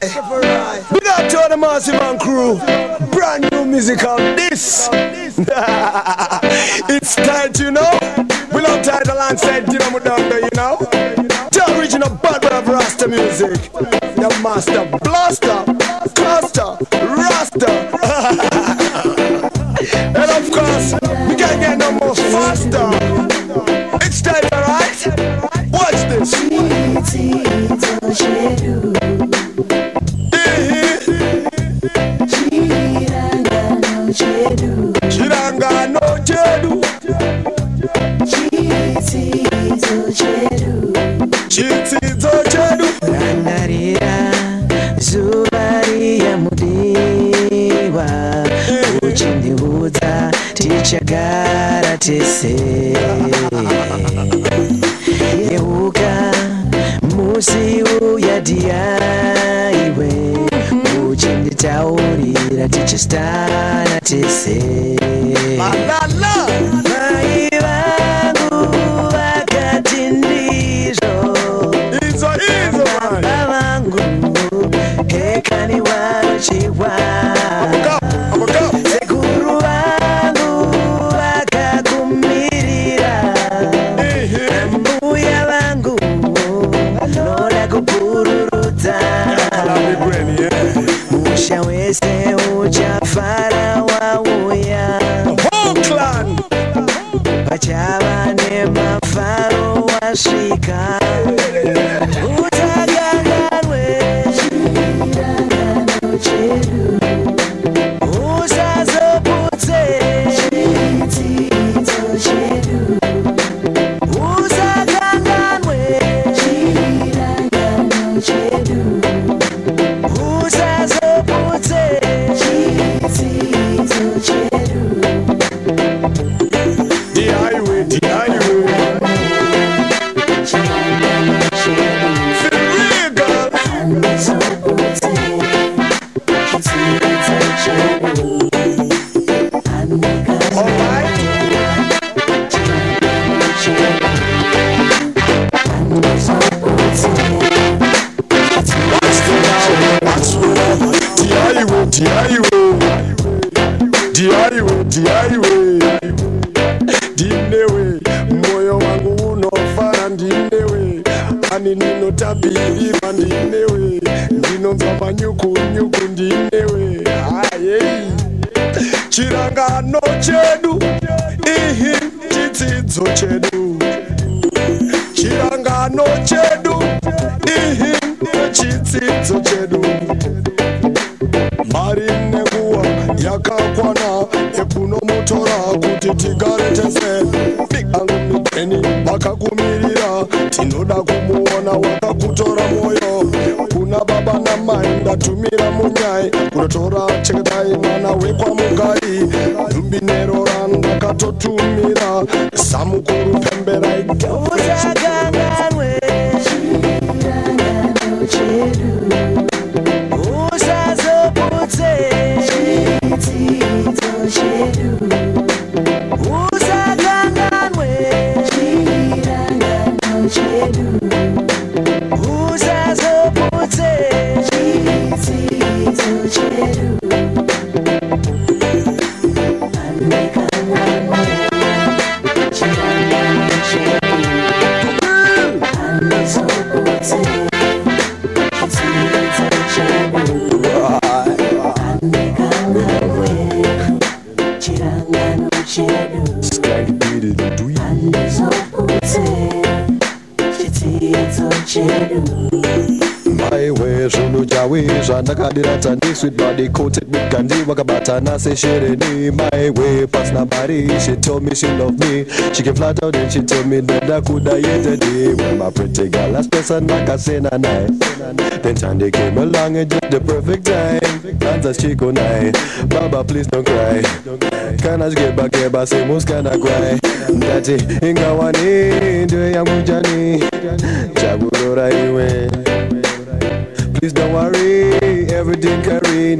Rastafari. Big up to the massive and crew. Brand new musical. This. it's tight, you know. We love title and said, you know, we you know. The original boy of Rasta music. The master blaster, cluster, Rasta. and of course, we can't get no more faster. It's time, alright? Watch this. Chitsidzo chedu rangarira zuva riya mudiwa. Uchindiudza tichagara tese yeuka musi uyadiyaiwe uchinditaurira tichistana tese Alala mufara wauya vachava nemafaro wasvika. Ndinewe moyo wangu unofara ndinewe ndinonzwa manyukunyuku ndinewe. Ayei chirangano chedu ihi chidzidzo chedu. Chirangano chedu ihi chidzidzo chedu. Mari nenguva yakakwana yekunomutora kuti tigare tese. Angu mipeni vakakumirira mugai ndatumira munyai kunotora chekadai mwana wekwamugai dumbi nero randakatotumira samukuru pemberai usaganganwe. Chidanano chedu usazoputse. Chidzidzo chedu. Maiwe zvinhu chawi zvandakadira sweet body coated with gandhi vakabatana seshereni maiwe pasina mari she told me she love me. She can flat out and she told me ndoda kuda yetedi when my pretty girl last person nakasena naye then Chandi came along and just the perfect time. Danza chico naye baba please don't cry. Kana zgebageba semus kana cry. Ndati ingawani ndio yangu jani chaburora iwe. Please don't worry, everything carry